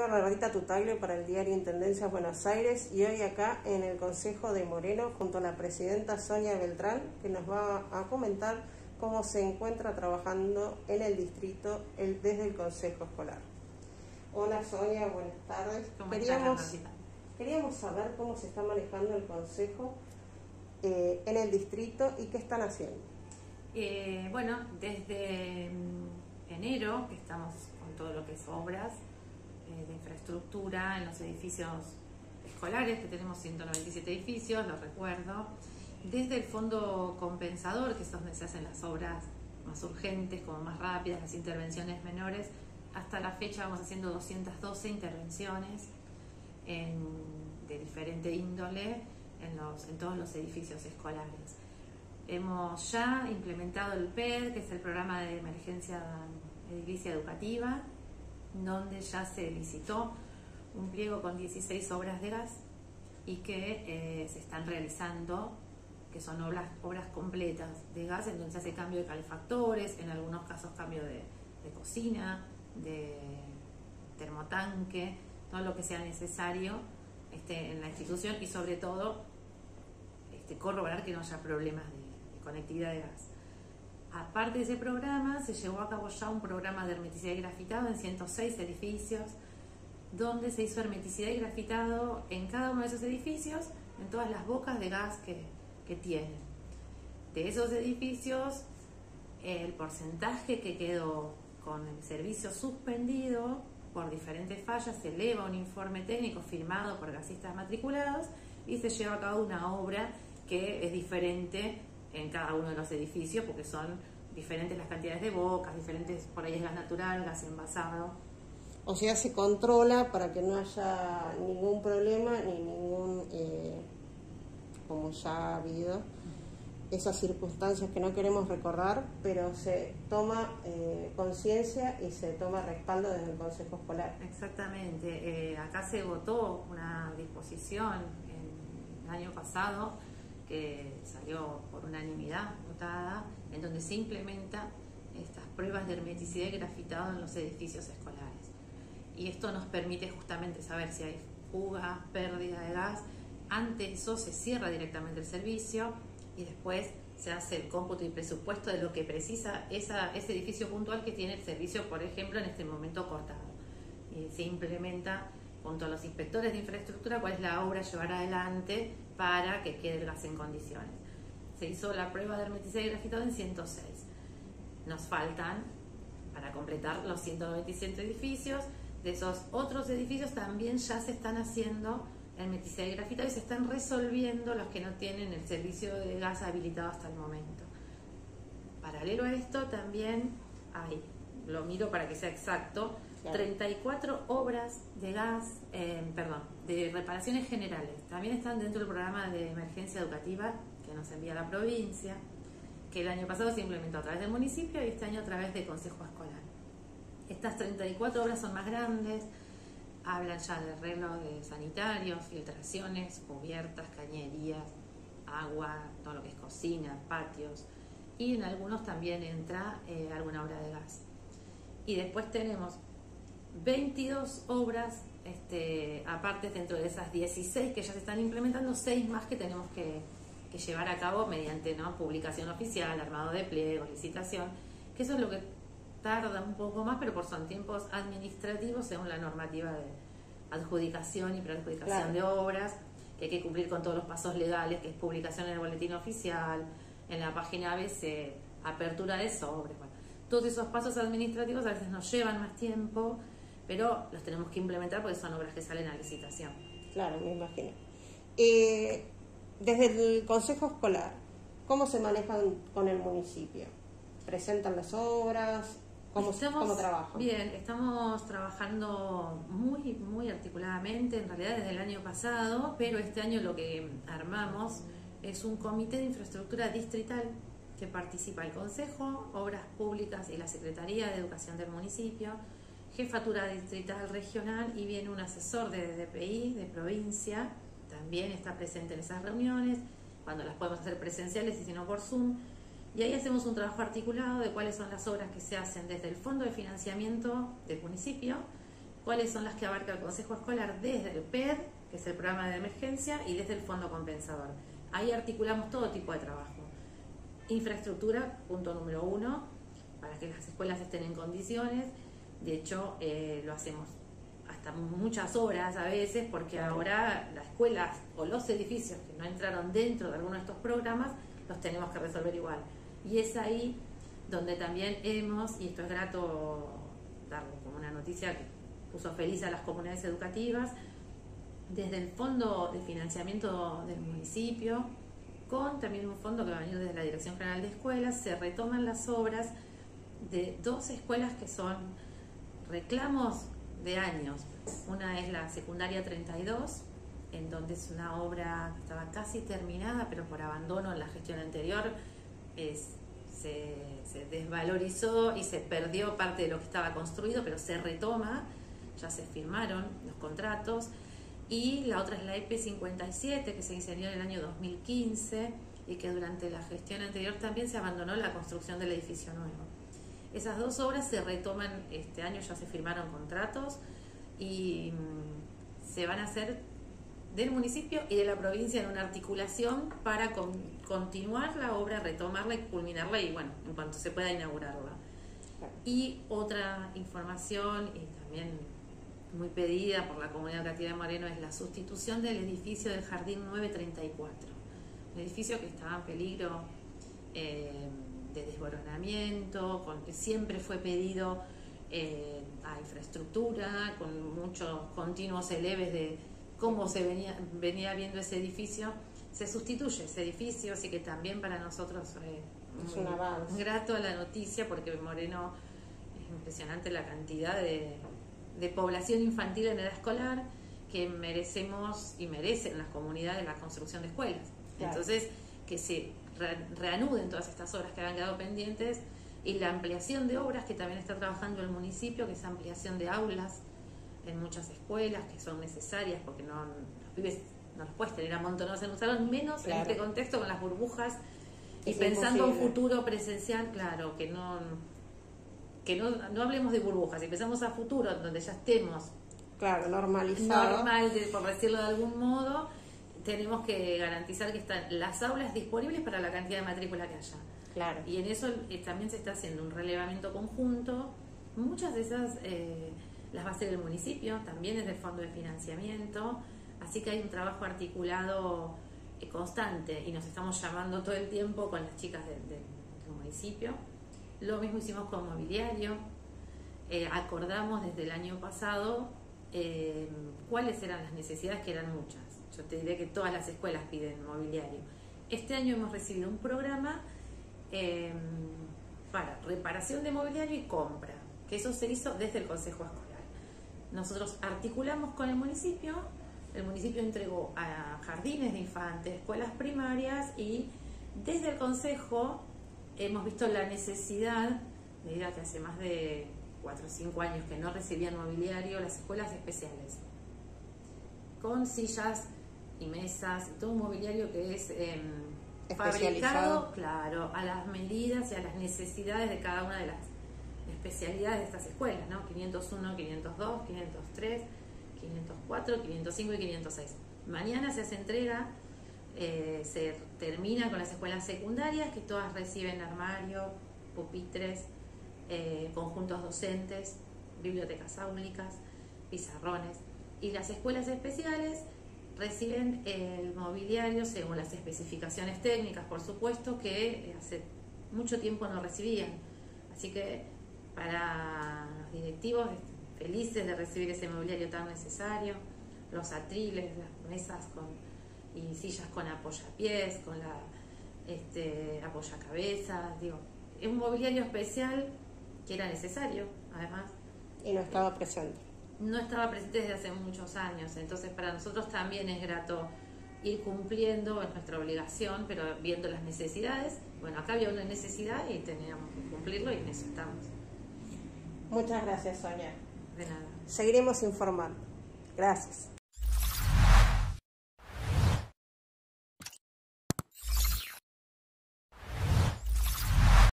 Bernardita Tutaglio para el diario Intendencia Buenos Aires y hoy acá en el Consejo de Moreno junto a la presidenta Sonia Beltrán que nos va a comentar cómo se encuentra trabajando en el distrito desde el Consejo Escolar. Hola Sonia, buenas tardes. queríamos, queríamos saber cómo se está manejando el Consejo eh, en el distrito y qué están haciendo. Eh, bueno, desde mm, enero que estamos con todo lo que es obras, eh, de infraestructura en los edificios escolares, que tenemos 197 edificios, lo recuerdo, desde el fondo compensador, que es donde se hacen las obras más urgentes, como más rápidas, las intervenciones menores, hasta la fecha vamos haciendo 212 intervenciones de diferente índole en, los, en todos los edificios escolares. Hemos ya implementado el PED, que es el programa de emergencia edilicia educativa, donde ya se licitó un pliego con 16 obras de gas y que eh, se están realizando, que son obras, obras completas de gas, en donde se hace cambio de calefactores, en algunos casos cambio de, cocina, de termotanque, todo lo que sea necesario este, en la institución y sobre todo este, corroborar que no haya problemas de conectividad de gas. Aparte de ese programa, se llevó a cabo ya un programa de hermeticidad y grafitado en 106 edificios, donde se hizo hermeticidad y grafitado en cada uno de esos edificios, en todas las bocas de gas que, que tienen. De esos edificios, el porcentaje que quedó con el servicio suspendido por diferentes fallas se eleva un informe técnico firmado por gasistas matriculados y se lleva a cabo una obra que es diferente en cada uno de los edificios porque son diferentes las cantidades de bocas, diferentes, por ahí es gas natural, gas envasado. O sea, se controla para que no haya ningún problema ni ningún, eh, como ya ha habido, esas circunstancias que no queremos recordar, pero se toma eh, conciencia y se toma respaldo desde el Consejo Escolar. Exactamente. Eh, acá se votó una disposición en el año pasado que salió por unanimidad votada, en donde se implementa estas pruebas de hermeticidad y grafitado en los edificios escolares. Y esto nos permite justamente saber si hay fuga, pérdida de gas. Ante eso se cierra directamente el servicio y después se hace el cómputo y presupuesto de lo que precisa esa, ese edificio puntual que tiene el servicio, por ejemplo, en este momento cortado. Y se implementa junto a los inspectores de infraestructura cuál es la obra a llevar adelante para que quede el gas en condiciones. Se hizo la prueba de hermeticidad y grafitado en 106. Nos faltan para completar los 197 edificios. De esos otros edificios también ya se están haciendo hermeticidad y grafitado y se están resolviendo los que no tienen el servicio de gas habilitado hasta el momento. Paralelo a esto también hay, lo miro para que sea exacto, 34 obras de gas, eh, perdón, de reparaciones generales. También están dentro del programa de emergencia educativa que nos envía la provincia, que el año pasado se implementó a través del municipio y este año a través del Consejo Escolar. Estas 34 obras son más grandes, hablan ya de arreglo de sanitarios, filtraciones, cubiertas, cañerías, agua, todo lo que es cocina, patios, y en algunos también entra eh, alguna obra de gas. Y después tenemos 22 obras, este, aparte dentro de esas 16 que ya se están implementando, 6 más que tenemos que, llevar a cabo mediante ¿no? publicación oficial, armado de pliegos, licitación, que eso es lo que tarda un poco más, pero por son tiempos administrativos según la normativa de adjudicación y preadjudicación de obras, que hay que cumplir con todos los pasos legales, que es publicación en el boletín oficial, en la página ABC, apertura de sobres. todos esos pasos administrativos a veces nos llevan más tiempo pero los tenemos que implementar porque son obras que salen a licitación. Claro, me imagino. Eh, desde el Consejo Escolar, ¿cómo se manejan con el municipio? ¿Presentan las obras? ¿Cómo, ¿Cómo trabajan? Bien, estamos trabajando muy, muy articuladamente, en realidad desde el año pasado, pero este año lo que armamos es un comité de infraestructura distrital que participa el Consejo, Obras Públicas y la Secretaría de Educación del municipio jefatura distrital regional y viene un asesor de DPI de provincia, también está presente en esas reuniones, cuando las podemos hacer presenciales y si no por Zoom. Y ahí hacemos un trabajo articulado de cuáles son las obras que se hacen desde el fondo de financiamiento del municipio cuáles son las que abarca el Consejo Escolar desde el PED, que es el programa de emergencia, y desde el Fondo Compensador. Ahí articulamos todo tipo de trabajo. Infraestructura, punto número uno, para que las escuelas estén en condiciones. De hecho, eh, lo hacemos hasta muchas horas a veces, porque ahora las escuelas o los edificios que no entraron dentro de alguno de estos programas, los tenemos que resolver igual. Y es ahí donde también hemos, y esto es grato dar como una noticia que puso feliz a las comunidades educativas, desde el Fondo de Financiamiento del municipio, con también un fondo que va a venir desde la Dirección General de Escuelas, se retoman las obras de dos escuelas que son reclamos de años. Una es la secundaria 32, en donde es una obra que estaba casi terminada, pero por abandono en la gestión anterior se, desvalorizó y se perdió parte de lo que estaba construido, pero se retoma, ya se firmaron los contratos. Y la otra es la EP57, que se diseñó en el año 2015 y que durante la gestión anterior también se abandonó la construcción del edificio nuevo. Esas dos obras se retoman este año, ya se firmaron contratos y mm, se van a hacer del municipio y de la provincia en una articulación para con, continuar la obra, retomarla y culminarla y bueno, en cuanto se pueda inaugurarla. Y otra información y también muy pedida por la comunidad educativa de Moreno es la sustitución del edificio del Jardín 934, un edificio que estaba en peligro eh, de desboronamiento, con, que siempre fue pedido eh, a infraestructura, con muchos continuos eleves de cómo se venía, venía viendo ese edificio. Se sustituye ese edificio, así que también para nosotros eh, es un avance. grato la noticia porque Moreno es impresionante la cantidad de de población infantil en edad escolar que merecemos y merecen las comunidades la construcción de escuelas. Claro. Entonces, que se reanuden todas estas obras que habían quedado pendientes y la ampliación de obras que también está trabajando el municipio, que es ampliación de aulas en muchas escuelas que son necesarias porque no, los pibes no los puedes tener amontonados en un salón, menos Claro. en este contexto con las burbujas y Es pensando un imposible. futuro presencial, claro, que no que no, no hablemos de burbujas, si pensamos a futuro, donde ya estemos Claro, normalizado. normal, por decirlo de algún modo, tenemos que garantizar que están las aulas disponibles para la cantidad de matrícula que haya. Claro. Y en eso eh, también se está haciendo un relevamiento conjunto. Muchas de esas eh, las va a hacer el municipio, también es del fondo de financiamiento. Así que hay un trabajo articulado eh, constante y nos estamos llamando todo el tiempo con las chicas de- de- del municipio. Lo mismo hicimos con mobiliario. Acordamos desde el año pasado cuáles eran las necesidades, que eran muchas. Yo te diré que todas las escuelas piden mobiliario. Este año hemos recibido un programa eh, para reparación de mobiliario y compra, que eso se hizo desde el Consejo Escolar. Nosotros articulamos con el municipio, el municipio entregó a jardines de infantes, escuelas primarias y desde el Consejo hemos visto la necesidad, medida que hace más de 4 o 5 años que no recibían mobiliario, las escuelas especiales, con sillas y mesas y todo un mobiliario que es eh, Especializado. fabricado, claro, a las medidas y a las necesidades de cada una de las especialidades de estas escuelas, ¿no? 501, 502, 503, 504, 505 y 506. Mañana se hace entrega, eh, se termina con las escuelas secundarias, que todas reciben armario, pupitres, eh, conjuntos docentes, bibliotecas áulicas, pizarrones. Y las escuelas especiales reciben el mobiliario según las especificaciones técnicas, por supuesto, que hace mucho tiempo no recibían. Así que para los directivos felices de recibir ese mobiliario tan necesario, los atriles, las mesas con, y sillas con apoyapiés, con la este, apoyacabezas, digo, es un mobiliario especial que era necesario, además Y no estaba presente. No estaba presente desde hace muchos años, entonces para nosotros también es grato ir cumpliendo, es nuestra obligación, pero viendo las necesidades. Bueno, acá había una necesidad y teníamos que cumplirlo y en eso estamos. Muchas gracias, Sonia. De nada. Seguiremos informando. Gracias.